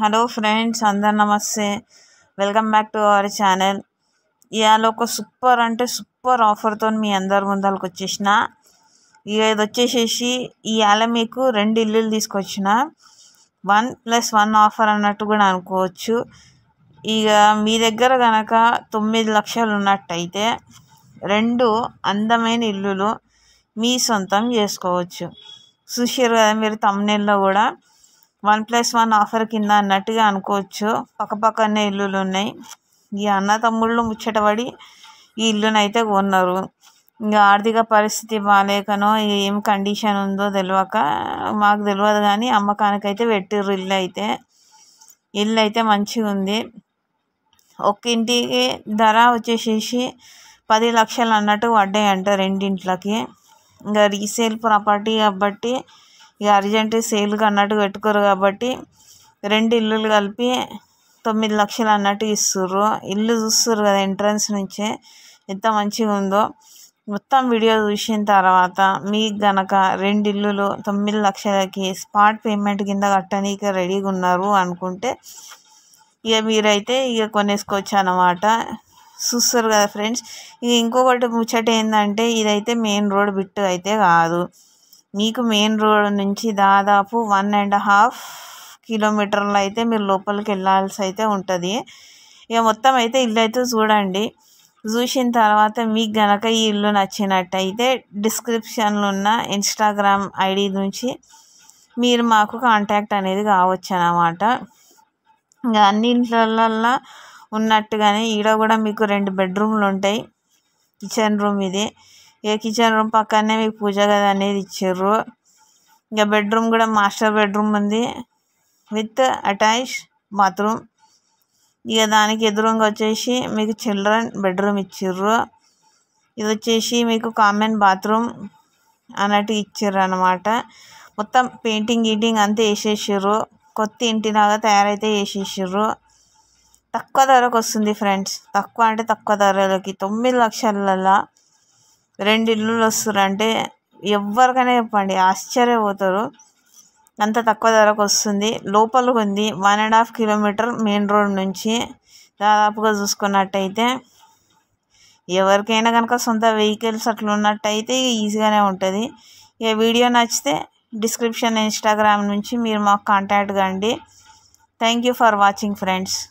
Hello friends అందరు నమస్తే. Welcome back to our channel. ఇవాళ ఒక సూపర్ అంటే సూపర్ ఆఫర్తో మీ అందరి ముందరకు వచ్చేసిన. ఇక ఇది వచ్చేసేసి ఇవాళ మీకు రెండు ఇల్లులు తీసుకొచ్చిన. వన్ ప్లస్ వన్ ఆఫర్ అన్నట్టు కూడా అనుకోవచ్చు. ఇక మీ దగ్గర కనుక తొమ్మిది లక్షలు ఉన్నట్టయితే రెండు అందమైన ఇల్లులు మీ సొంతం చేసుకోవచ్చు. చూసారు కదా మీరు తమ్నేల్లో కూడా. వన్ ప్లస్ వన్ ఆఫర్ కింద అన్నట్టుగా అనుకోవచ్చు. పక్కపక్కనే ఇల్లులు ఉన్నాయి ఈ అన్న తమ్ముళ్ళు ముచ్చటపడి ఈ ఇల్లునైతే కొన్నారు. ఇంకా ఆర్థిక పరిస్థితి బాగాలేకనో ఏం కండిషన్ ఉందో తెలియక మాకు తెలియదు కానీ అమ్మకానికైతే పెట్టిర్రు ఇల్లు అయితే ఇల్లు అయితే మంచిగా ఉంది ఒక ఇంటికి ధర వచ్చేసేసి పది లక్షలు అన్నట్టు పడ్డాయి అంట రెండింట్లకి. ఇంకా రీసేల్ ప్రాపర్టీ కాబట్టి ఇక అర్జెంట్ సేల్కి అన్నట్టు పెట్టుకోరు కాబట్టి రెండు ఇల్లులు కలిపి తొమ్మిది లక్షలు అన్నట్టు ఇస్తుర్రు. ఇల్లు చూస్తుర్రు కదా ఎంట్రన్స్ నుంచే ఎంత మంచిగా ఉందో. మొత్తం వీడియో చూసిన తర్వాత మీకు గనక రెండు ఇల్లులు తొమ్మిది లక్షలకి స్పాట్ పేమెంట్ కింద కట్టనీకి రెడీగా ఉన్నారు అనుకుంటే ఇక మీరైతే ఇక కొనేసుకోవచ్చు అన్నమాట. చూస్తారు కదా ఫ్రెండ్స్ ఇక ఇంకొకటి ముచ్చట ఏంటంటే ఇదైతే మెయిన్ రోడ్ బిట్టు అయితే కాదు. మీకు మెయిన్ రోడ్ నుంచి దాదాపు వన్ అండ్ హాఫ్ కిలోమీటర్లు అయితే మీరు లోపలికి వెళ్ళాల్సి అయితే ఉంటుంది. ఇక మొత్తం అయితే ఇల్లు అయితే చూడండి. చూసిన తర్వాత మీకు గనక ఈ ఇల్లు నచ్చినట్టయితే డిస్క్రిప్షన్లో ఉన్న ఇన్స్టాగ్రామ్ ఐడి నుంచి మీరు మాకు కాంటాక్ట్ అనేది కావచ్చు అన్నమాట. ఇంకా అన్ని ఇంట్లల్లో ఉన్నట్టుగానే ఈడ కూడా మీకు రెండు బెడ్రూమ్లు ఉంటాయి. కిచెన్ రూమ్ ఇది. ఏ కిచెన్ రూమ్ పక్కనే మీకు పూజ గది అనేది ఇచ్చారు. ఇంకా బెడ్రూమ్ కూడా మాస్టర్ బెడ్రూమ్ ఉంది. విత్ అటాచ్ బాత్రూమ్ ఇక దానికి ఎదురుగా వచ్చేసి మీకు చిల్డ్రన్ బెడ్రూమ్ ఇచ్చిర్రు ఇది వచ్చేసి మీకు కామన్ బాత్రూమ్ అన్నట్టు ఇచ్చిర్రు అనమాట మొత్తం పెయింటింగ్ గీటింగ్ అంతా వేసేసారు. కొత్త ఇంటిలాగా తయారైతే వేసేసారు. తక్కువ ధరకు వస్తుంది ఫ్రెండ్స్ తక్కువ అంటే తక్కువ ధరలకి తొమ్మిది లక్షలల్లో రెండు ఇల్లులు అంటే ఎవరికైనా చెప్పండి ఆశ్చర్యపోతారు. అంత తక్కువ ధరకు వస్తుంది. లోపలికి ఉంది. One and half kilometre main road నుంచి దాదాపుగా చూసుకున్నట్టయితే ఎవరికైనా కనుక సొంత వెహికల్స్ అట్లా ఉన్నట్టయితే ఈజీగానే ఉంటుంది. ఇక వీడియో నచ్చితే డిస్క్రిప్షన్ ఇన్స్టాగ్రామ్ నుంచి మీరు మాకు కాంటాక్ట్ కండి. Thank you for watching friends